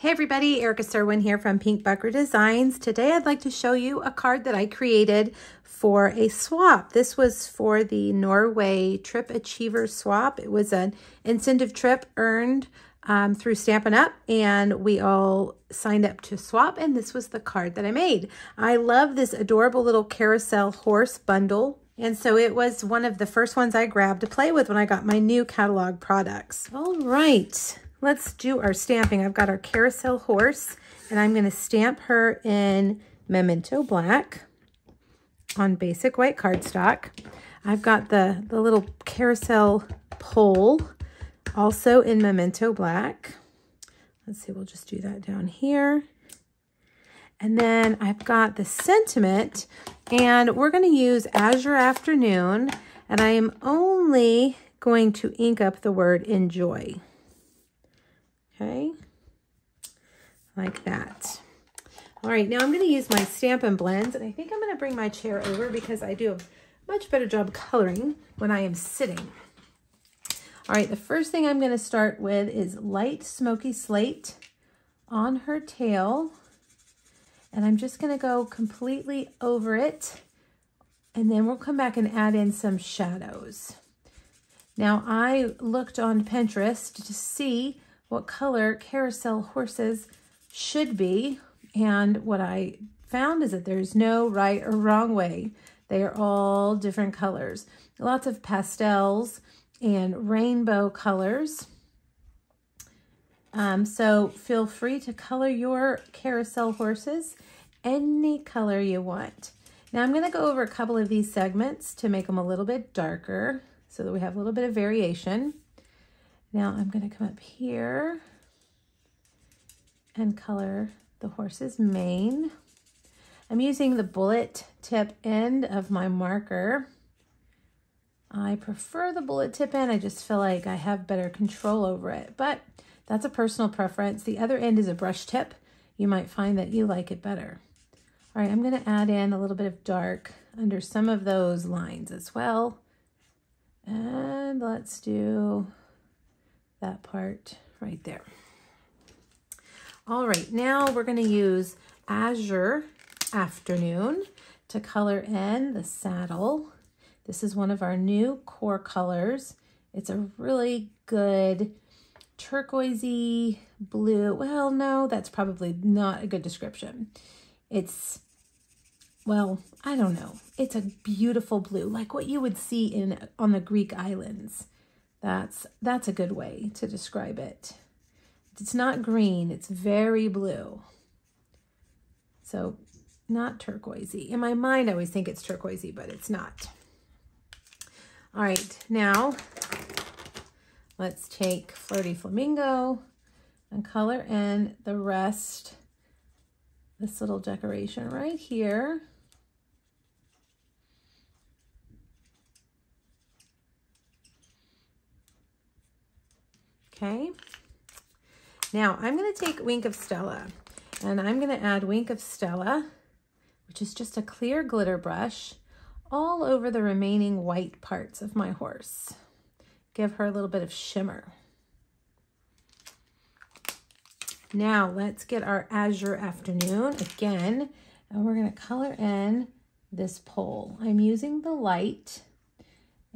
Hey everybody, Erica Serwin here from Pink Buckaroo Designs. Today I'd like to show you a card that I created for a swap. This was for the Norway Trip Achiever swap. It was an incentive trip earned um, through Stampin' Up! and we all signed up to swap and this was the card that I made. I love this adorable little carousel horse bundle and so it was one of the first ones I grabbed to play with when I got my new catalog products. All right, let's do our stamping. I've got our carousel horse and I'm gonna stamp her in Memento Black on basic white cardstock. I've got the, the little carousel pole also in Memento Black. Let's see, we'll just do that down here. And then I've got the sentiment and we're gonna use Azure Afternoon and I am only going to ink up the word enjoy okay? Like that. All right, now I'm going to use my Stampin' Blends, and I think I'm going to bring my chair over because I do a much better job coloring when I am sitting. All right, the first thing I'm going to start with is light smoky slate on her tail. And I'm just going to go completely over it. And then we'll come back and add in some shadows. Now, I looked on Pinterest to see what color carousel horses should be. And what I found is that there's no right or wrong way. They are all different colors. Lots of pastels and rainbow colors. Um, so feel free to color your carousel horses any color you want. Now I'm going to go over a couple of these segments to make them a little bit darker so that we have a little bit of variation. Now I'm going to come up here and color the horse's mane. I'm using the bullet tip end of my marker. I prefer the bullet tip end. I just feel like I have better control over it, but that's a personal preference. The other end is a brush tip. You might find that you like it better. All right, I'm gonna add in a little bit of dark under some of those lines as well. And let's do that part right there. All right, now we're going to use Azure Afternoon to color in the saddle. This is one of our new core colors. It's a really good turquoisey blue. Well, no, that's probably not a good description. It's, well, I don't know. It's a beautiful blue, like what you would see in on the Greek islands. That's, that's a good way to describe it. It's not green, it's very blue. So not turquoisey. In my mind, I always think it's turquoisey, but it's not. All right, now let's take Flirty Flamingo and color in the rest, this little decoration right here. Okay. Now I'm going to take Wink of Stella and I'm going to add Wink of Stella, which is just a clear glitter brush, all over the remaining white parts of my horse. Give her a little bit of shimmer. Now let's get our Azure Afternoon again, and we're going to color in this pole. I'm using the light,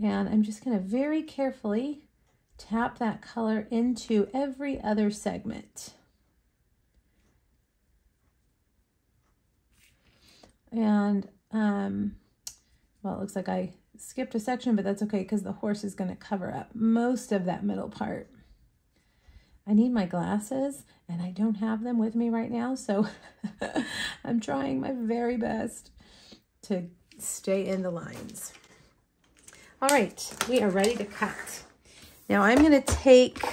and I'm just going to very carefully tap that color into every other segment. And, um, well, it looks like I skipped a section, but that's okay because the horse is going to cover up most of that middle part. I need my glasses and I don't have them with me right now, so I'm trying my very best to stay in the lines. All right, we are ready to cut. Now I'm going to take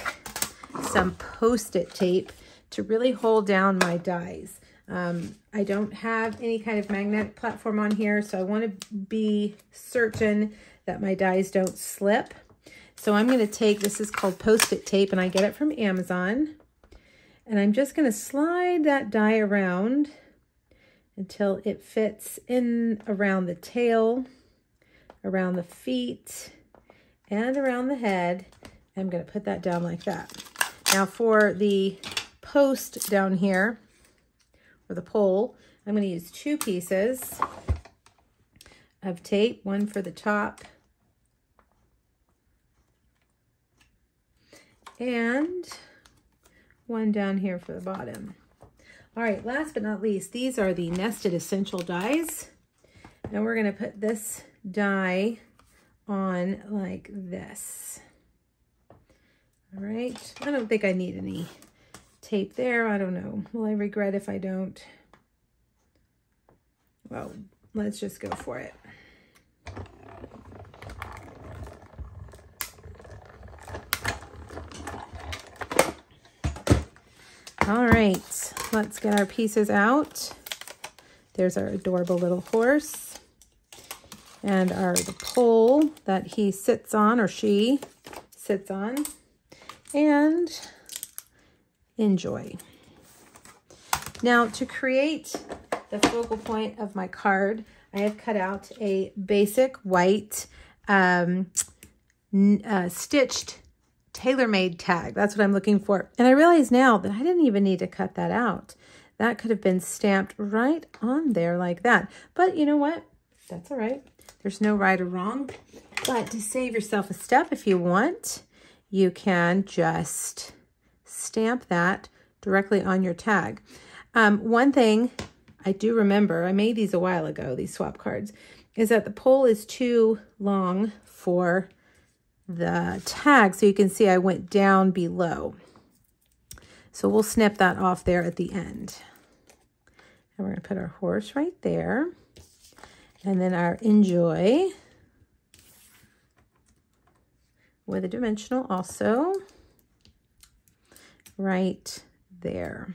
some post-it tape to really hold down my dies. Um, I don't have any kind of magnetic platform on here, so I want to be certain that my dies don't slip. So I'm going to take, this is called post-it tape, and I get it from Amazon. And I'm just going to slide that die around until it fits in around the tail, around the feet, and around the head. I'm going to put that down like that. Now for the post down here, or the pole, I'm going to use two pieces of tape, one for the top and one down here for the bottom. All right, last but not least, these are the nested essential dies. And we're gonna put this die on like this. All right, I don't think I need any tape there. I don't know. Will I regret if I don't? Well, let's just go for it. All right, let's get our pieces out. There's our adorable little horse and our the pole that he sits on or she sits on and enjoy. Now to create the focal point of my card, I have cut out a basic white um, uh, stitched tailor-made tag. That's what I'm looking for. And I realize now that I didn't even need to cut that out. That could have been stamped right on there like that. But you know what? That's all right. There's no right or wrong. But to save yourself a step, if you want, you can just stamp that directly on your tag. Um, one thing I do remember, I made these a while ago, these swap cards, is that the pole is too long for the tag so you can see I went down below. So we'll snip that off there at the end. And we're going to put our horse right there. And then our enjoy with a dimensional also right there.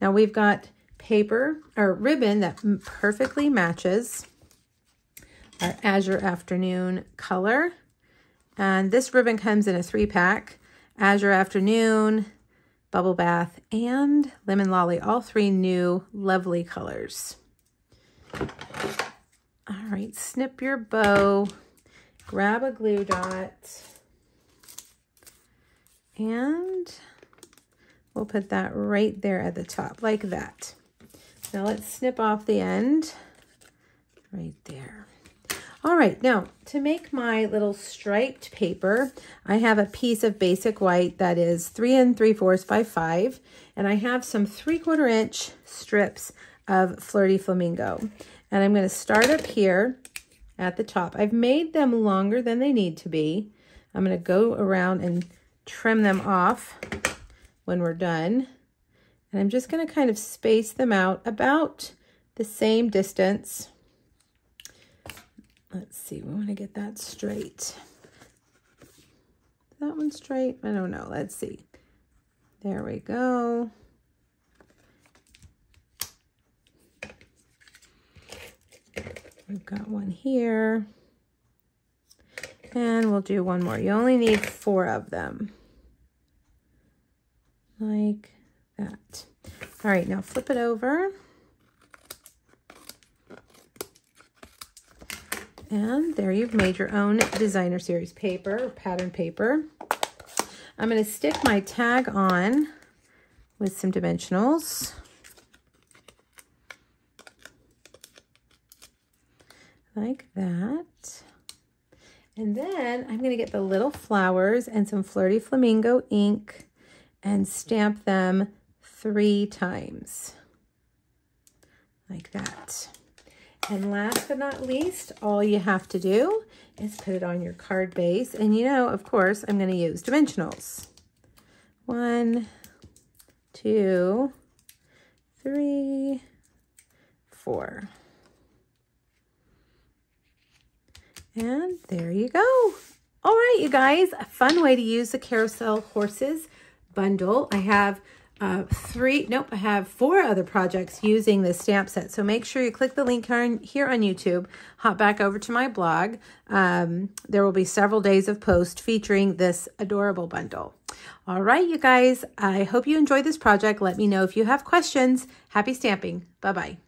Now we've got paper or ribbon that perfectly matches our Azure Afternoon color. And this ribbon comes in a three pack, Azure Afternoon, Bubble Bath, and Lemon Lolly, all three new lovely colors. All right, snip your bow, grab a glue dot, and we'll put that right there at the top, like that. Now let's snip off the end right there. All right, now to make my little striped paper, I have a piece of basic white that is three and three fourths by five, and I have some three quarter inch strips of Flirty Flamingo. And I'm gonna start up here at the top. I've made them longer than they need to be. I'm gonna go around and trim them off when we're done. And I'm just gonna kind of space them out about the same distance Let's see, we want to get that straight. That one straight? I don't know. Let's see. There we go. We've got one here. And we'll do one more. You only need four of them. Like that. All right, now flip it over. And there you've made your own designer series paper, pattern paper. I'm going to stick my tag on with some dimensionals. Like that. And then I'm going to get the little flowers and some Flirty Flamingo ink and stamp them three times. Like that. And last but not least, all you have to do is put it on your card base. And you know, of course, I'm going to use dimensionals. One, two, three, four. And there you go. All right, you guys, a fun way to use the Carousel Horses bundle. I have uh, three, nope, I have four other projects using this stamp set. So make sure you click the link here on YouTube, hop back over to my blog. Um, there will be several days of post featuring this adorable bundle. All right, you guys, I hope you enjoyed this project. Let me know if you have questions. Happy stamping. Bye-bye.